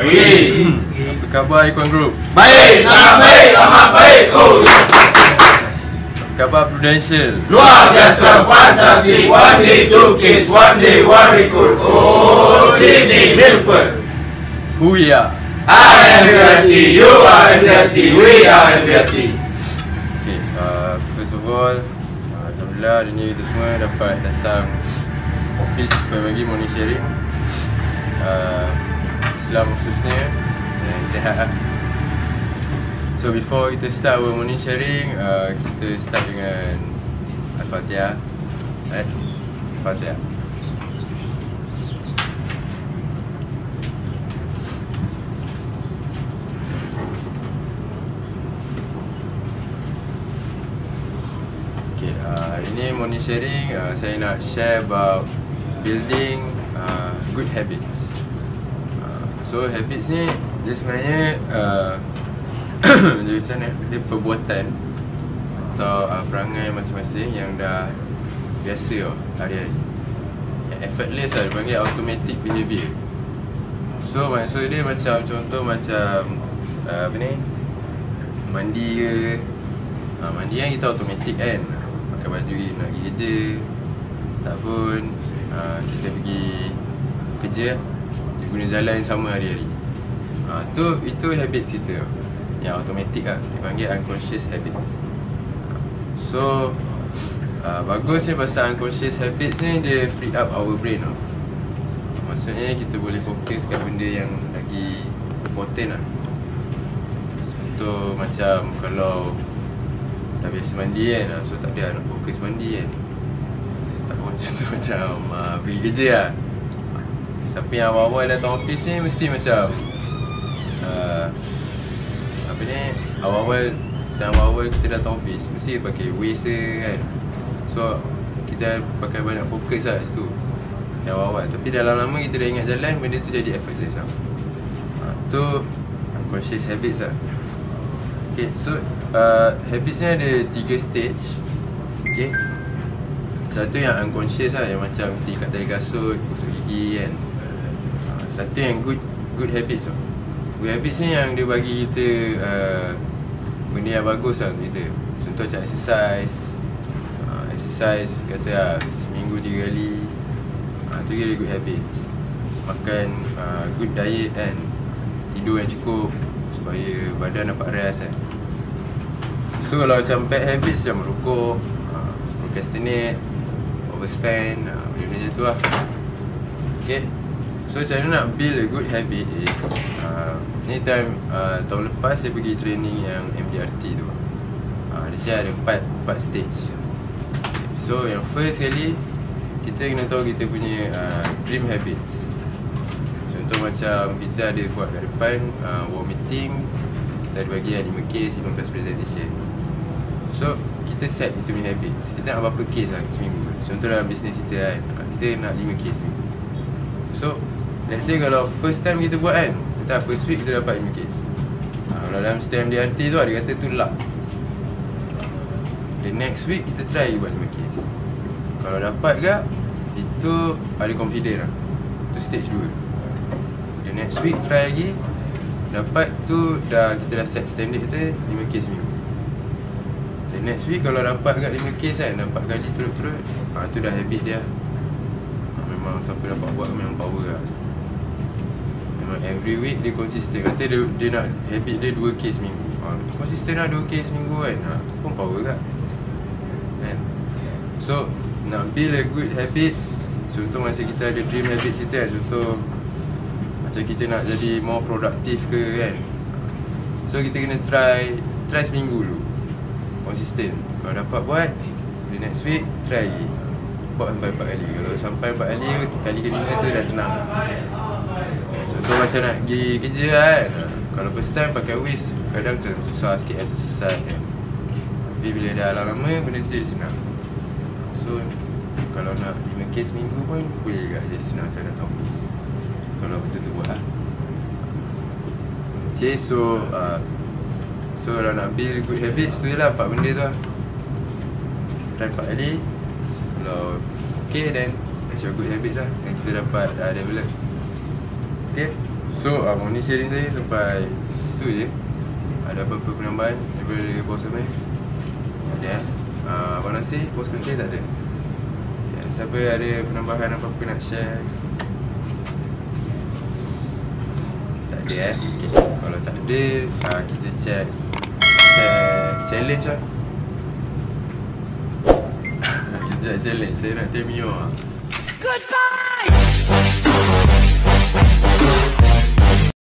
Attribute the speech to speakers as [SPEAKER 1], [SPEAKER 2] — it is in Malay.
[SPEAKER 1] Wih.
[SPEAKER 2] Apa khabar Icon Group?
[SPEAKER 1] Baik, sangat baik, amat baik. Oh,
[SPEAKER 2] Apa khabar Prudential?
[SPEAKER 1] luar biasa, fantastic. One day two kids, one day one recruit. Oh, Sydney Milford.
[SPEAKER 2] Who we are?
[SPEAKER 1] I am MBRT, you are MBRT, we are MBRT.
[SPEAKER 2] Okay, uh, first of all uh, Alhamdulillah hari ni kita semua dapat datang Office bagi morning sharing uh, Islam khususnya Dan sihat lah So before kita start our morning sharing uh, Kita start dengan Al-Fatihah Right? Al-Fatihah Okay, uh, hari ni morning sharing uh, saya nak share about building good habits. Uh, so habits ni dia sebenarnya uh, dia mana? Dia perbuatan atau uh, perangai masing-masing yang dah biasa tau hari-hari. Yang effortless lah, dia panggil automatic behaviour. So maksud dia macam contoh macam uh, apa ni? Mandi ke ha, Mandi kan kita automatik kan Pakai baju nak pergi kerja Tak pun ha, Kita pergi kerja Kita guna jalan yang sama hari-hari. Ha, tu Itu habit kita. Yang automatik lah. Dipanggil unconscious habits. So uh, Bagusnya pasal unconscious habits ni Dia free up our brain tau Maksudnya kita boleh fokus kat benda yang lagi important lah. Contoh macam kalau dah biasa mandi kan So tak ada nak fokus mandi kan. Tak pun contoh macam uh, pergi kerja lah Siapa yang awal-awal datang office ni mesti macam uh, Apa ni Awal-awal Time awal kita datang office Mesti pakai Waze kan. So Kita pakai banyak fokus lah situ. Yang awal-awal. Tapi dalam lama kita dah ingat jalan Benda tu jadi effortless lah uh, Tu Unconscious habits lah. Okay, so uh, habits ni ada tiga stage. Okay. Satu yang unconscious lah Yang macam mesti kat tali kasut Gosok gigi kan Satu yang good good habits tau Good habits ni yang dia bagi kita uh, Benda yang bagus lah kita. Contoh macam exercise. Uh, Exercise kata lah Seminggu tiga kali. Uh, Tu kira good habits. Makan uh, good diet kan. Tidur yang cukup supaya badan dapat rest kan. So kalau macam bad habits macam merokok uh, Procrastinate Overspend uh, Benda macam tu lah. Okay So mana nak build a good habit is uh, Ni time uh, tahun lepas saya pergi training yang MDRT tu uh, Dia share ada 4, 4 stage. So yang first kali Kita kena tahu kita punya uh, dream habits. Contoh macam kita ada buat kat depan uh, War meeting Kita ada bagi yang 5 case, 15 presentation. So kita set kita punya habits. Kita nak berapa case lah seminggu. Contoh dalam bisnes kita kan Kita nak 5 case seminggu. So Let's say kalau first time kita buat kan Kita first week kita dapat 5 case. Uh, Kalau dalam stem DRT tu ada kata tu luck. The next week kita try buat 5 case. Kalau dapat ke Itu ada confident lah. Tu stage 2 The next week try lagi. Dapat tu dah kita dah set standard kita 5 case minggu The next week kalau dapat kat 5 case kan Dapat kali turut-turut ha, Tu dah habit dia. Ha, Memang siapa dapat buat memang power lah Memang every week dia konsisten Kata dia, dia nak habit dia 2 case minggu. Ha, Konsisten lah 2 case minggu kan. Ha, Pun power kan? So nak build a good habits Contoh macam kita ada dream habits kita kan Contoh macam kita nak jadi more produktif ke kan. So kita kena try Try seminggu dulu. Konsisten Kalau dapat buat The next week Try. Lagi Buat sampai 4 kali. Kalau sampai 4 kali Kali kelima tu dah senang Contoh macam nak pergi kerja kan? Kalau first time pakai Waze Kadang macam susah sikit rasa sesat kan. Tapi bila dah lama-lama Benda tu jadi senang. So Kalau nak 5 case minggu pun Boleh juga jadi senang macam datang office. Kalau betul tu buat lah. Okay so uh, So kalau nak build good habits tu je lah 4 benda tu lah. Try 4 kali Kalau Okay then That's your good habits lah. Yang kita dapat uh, develop Okay. So uh, morning sharing saya sampai situ je. Ada apa-apa penambahan daripada bos Tak ada eh? Uh, Abang Nasir, bos Nasir tak ada? Okay, Siapa ada penambahan apa-apa nak share? Tak ada eh? Okay. Kalau tak ada uh, kita check Check challenge lah. Kita check challenge. Saya nak tell Mio lah.
[SPEAKER 3] Goodbye!